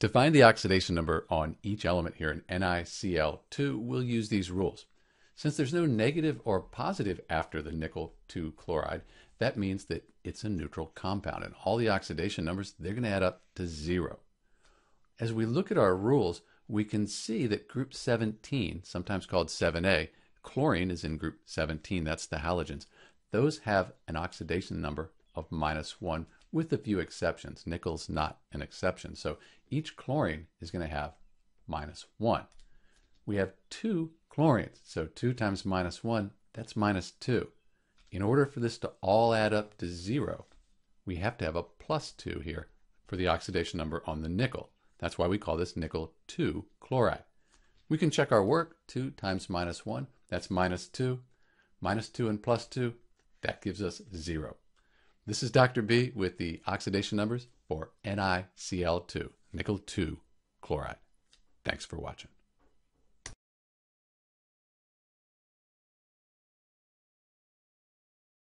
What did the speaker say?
To find the oxidation number on each element here in NiCl2, we'll use these rules. Since there's no negative or positive after the nickel 2 chloride, that means that it's a neutral compound and all the oxidation numbers, they're going to add up to zero. As we look at our rules, we can see that group 17, sometimes called 7A, chlorine is in group 17, that's the halogens. Those have an oxidation number of minus 1 with a few exceptions. Nickel's not an exception. So each chlorine is going to have minus 1. We have two chlorines, so 2 times minus 1, that's minus 2. In order for this to all add up to 0, we have to have a plus 2 here for the oxidation number on the nickel. That's why we call this nickel 2 chloride. We can check our work. 2 times minus 1, that's minus 2. Minus 2 and plus 2, that gives us 0. This is Dr. B with the oxidation numbers for NiCl2, nickel 2 chloride. Thanks for watching.